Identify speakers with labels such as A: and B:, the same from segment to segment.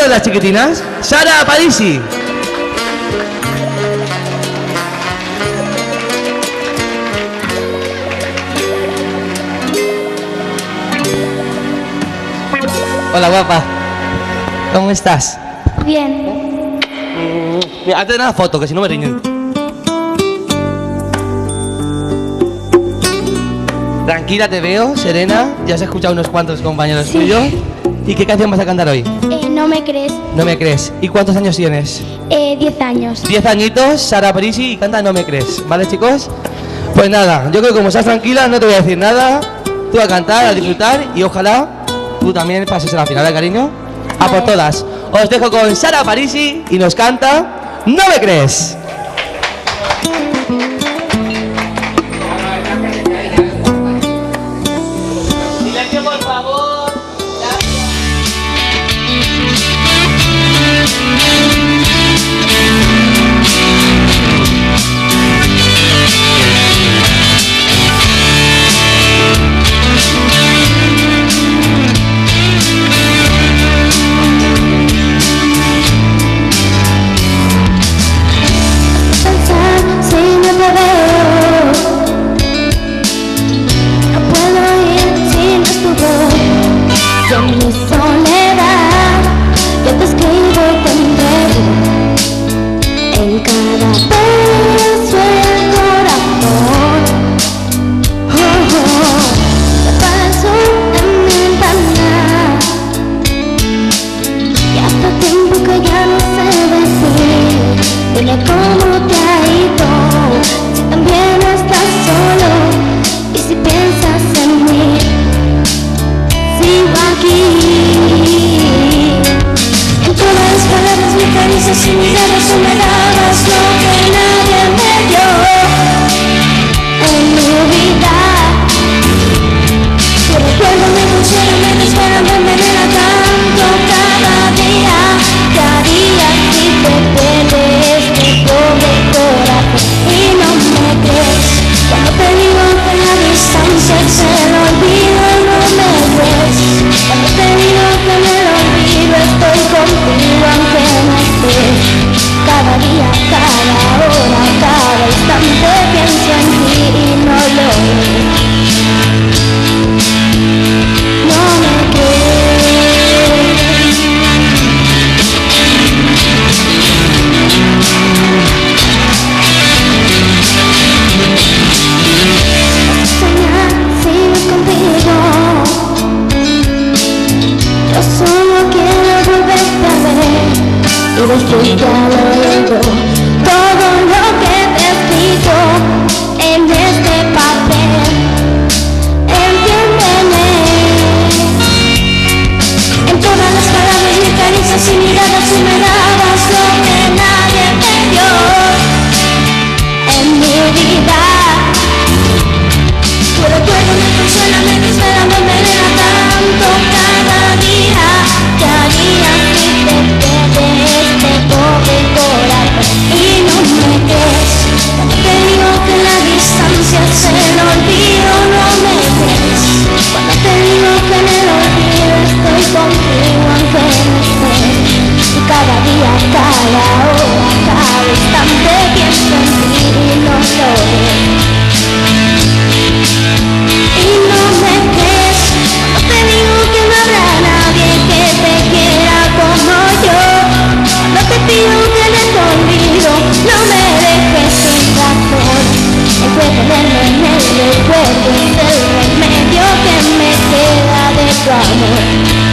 A: una de las chiquitinas, Sara Parisi. Hola guapa, ¿cómo estás?
B: Bien.
A: Mira, hazte una foto, que si no me riñen. Tranquila te veo, serena. Ya has escuchado unos cuantos compañeros
B: Sí.
A: tuyos. ¿Y qué canción vas a cantar hoy?
B: Eh, me crees.
A: No me crees. ¿Y cuántos años tienes?
B: Eh, 10 años.
A: Diez añitos, Sara Parisi y canta No me crees. ¿Vale, chicos? Pues nada, yo creo que como estás tranquila, no te voy a decir nada. Tú a cantar, a disfrutar y ojalá tú también pases a la final, ¿eh, cariño? A por todas. Os dejo con Sara Parisi y nos canta No me crees.
B: Caricias y miradas Tú me lo que nadie me dio. En mi vida tu recuerdo me consuela, me desvela, me envenena tanto cada día. Cada día si te pierde este pobre corazón Y no me crees. Cuando te digo que la distancia es Todo lo que te summer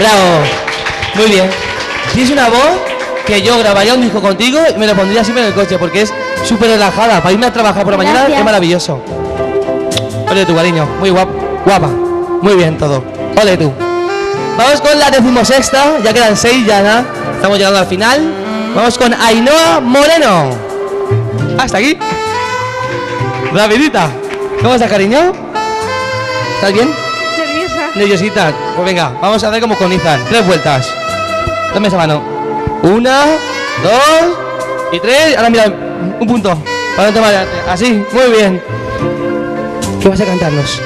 A: Bravo. Muy bien. Tienes una voz que yo grabaría un disco contigo y me lo pondría siempre en el coche porque es súper relajada. Para irme a trabajar por la mañana
B: Gracias.
A: es maravilloso. Ole tu cariño, muy guapa, guapa. Muy bien todo. Ole tú. Vamos con la decimosexta, ya quedan seis ya, ¿no? Estamos llegando al final. Vamos con Ainhoa Moreno. Hasta aquí. Rapidita. ¿Cómo estás, cariño? ¿Estás bien?
C: Nerviosa.
A: Nerviosita. Pues venga, vamos a hacer como con Izan. Tres vueltas. Dame esa mano. Una, dos y tres. Ahora mira, un punto. Para no tomar Así, muy bien. ¿Qué vas a cantarnos?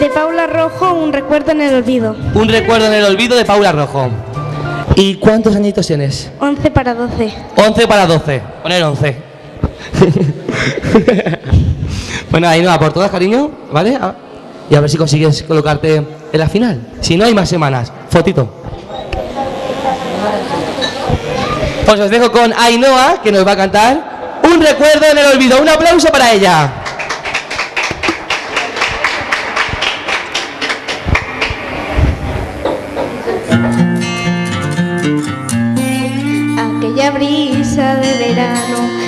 C: De Paula Rojo, un recuerdo en el olvido.
A: Un recuerdo en el olvido de Paula Rojo. ¿Y cuántos añitos tienes?
C: 11 para 12.
A: 11 para 12. Poner 11. bueno, ahí no, a por todas, cariño, ¿vale? Y a ver si consigues colocarte en la final. Si no, hay más semanas. Fotito. Pues os dejo con Ainhoa, que nos va a cantar Un recuerdo en el olvido. Un aplauso para ella.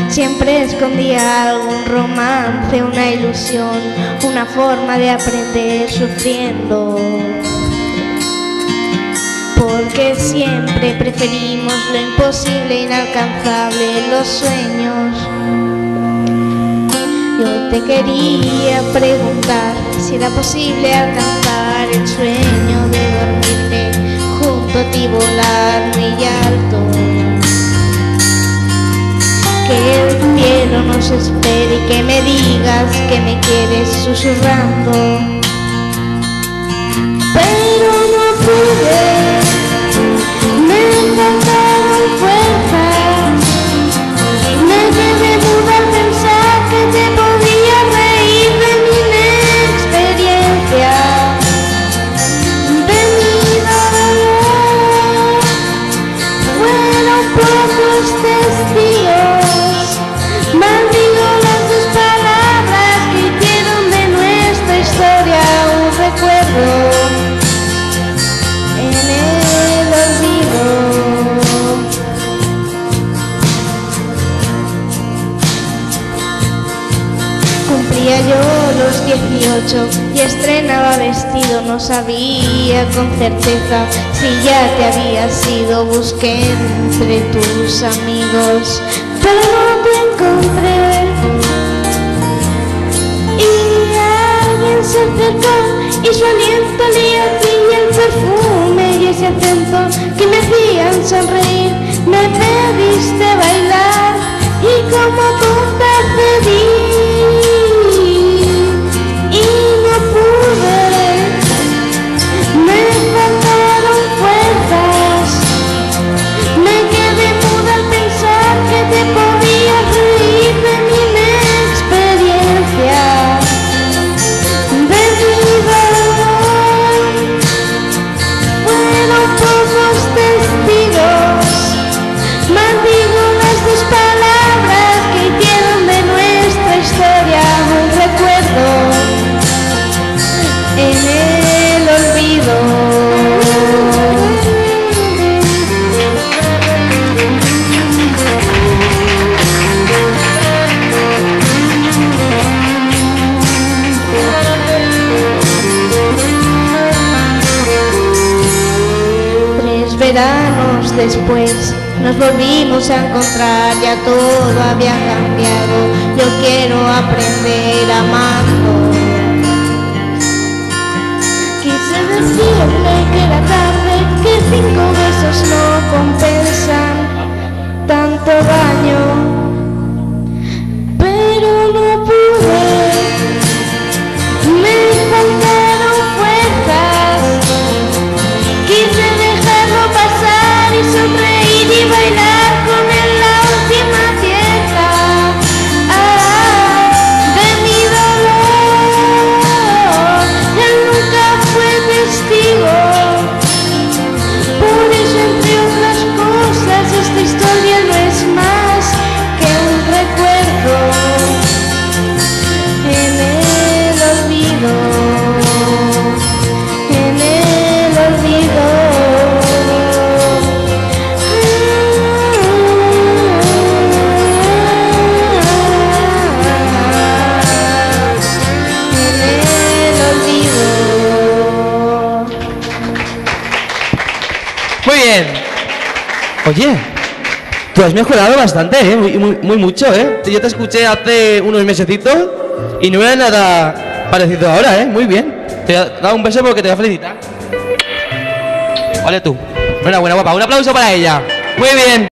C: Siempre escondía algún romance, una ilusión, una forma de aprender sufriendo. Porque siempre preferimos lo imposible, inalcanzable, los sueños. Yo te quería preguntar si era posible alcanzar el sueño de dormirte junto a ti, volar muy alto. Que el cielo nos espere y que me digas que me quieres susurrando. 18 y estrenaba vestido, no sabía con certeza si ya te habías ido, busqué entre tus amigos, pero no te encontré. Y alguien se acercó y su aliento olía veranos después nos volvimos a encontrar, ya todo había cambiado. Yo quiero aprender amando. Quise decirle que era tarde, que cinco besos no
A: Oye, tú has mejorado bastante, ¿eh? Muy, mucho, ¿eh? Yo te escuché hace unos mesecitos y no era nada parecido ahora, ¿eh? Muy bien. Te voy a dar un beso porque te voy a felicitar. Vale tú. Enhorabuena, guapa. Un aplauso para ella. Muy bien.